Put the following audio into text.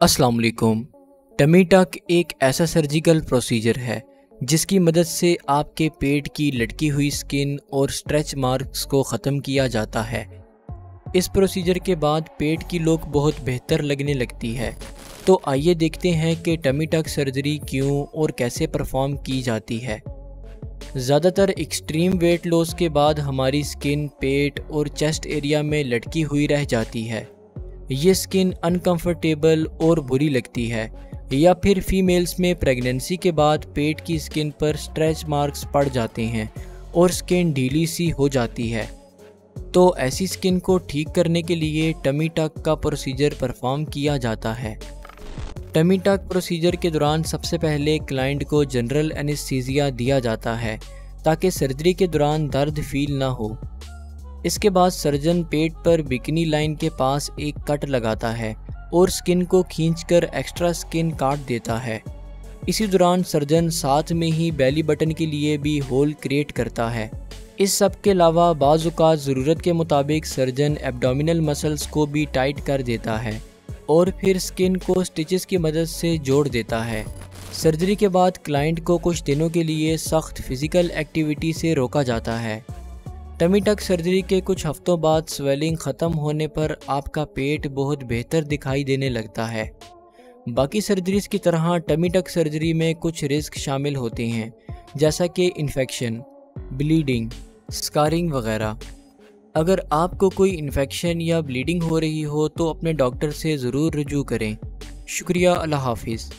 अस्सलाम वालेकुम। Tummy tuck एक ऐसा सर्जिकल प्रोसीजर है, जिसकी मदद से आपके पेट की लटकी हुई स्किन और स्ट्रेच मार्क्स को ख़त्म किया जाता है। इस प्रोसीजर के बाद पेट की लोक बहुत बेहतर लगने लगती है। तो आइए देखते हैं कि टमी टक सर्जरी क्यों और कैसे परफॉर्म की जाती है। ज़्यादातर एक्सट्रीम वेट लॉस के बाद हमारी स्किन पेट और चेस्ट एरिया में लटकी हुई रह जाती है। ये स्किन अनकंफर्टेबल और बुरी लगती है, या फिर फीमेल्स में प्रेगनेंसी के बाद पेट की स्किन पर स्ट्रेच मार्क्स पड़ जाते हैं और स्किन ढीली सी हो जाती है। तो ऐसी स्किन को ठीक करने के लिए टमी टक का प्रोसीजर परफॉर्म किया जाता है। टमी टक प्रोसीजर के दौरान सबसे पहले क्लाइंट को जनरल एनेस्थीसिया दिया जाता है, ताकि सर्जरी के दौरान दर्द फील ना हो। इसके बाद सर्जन पेट पर बिकनी लाइन के पास एक कट लगाता है और स्किन को खींचकर एक्स्ट्रा स्किन काट देता है। इसी दौरान सर्जन साथ में ही बेली बटन के लिए भी होल क्रिएट करता है। इस सब के अलावा बाज़ात ज़रूरत के मुताबिक सर्जन एब्डोमिनल मसल्स को भी टाइट कर देता है और फिर स्किन को स्टिचेस की मदद से जोड़ देता है। सर्जरी के बाद क्लाइंट को कुछ दिनों के लिए सख्त फ़िज़िकल एक्टिविटी से रोका जाता है। टमी टक सर्जरी के कुछ हफ्तों बाद स्वेलिंग ख़त्म होने पर आपका पेट बहुत बेहतर दिखाई देने लगता है। बाकी सर्जरीज की तरह टमी टक सर्जरी में कुछ रिस्क शामिल होते हैं, जैसा कि इन्फेक्शन, ब्लीडिंग, स्कारिंग वगैरह। अगर आपको कोई इन्फेक्शन या ब्लीडिंग हो रही हो तो अपने डॉक्टर से ज़रूर रजू करें। शुक्रिया, अल्लाह हाफिज़।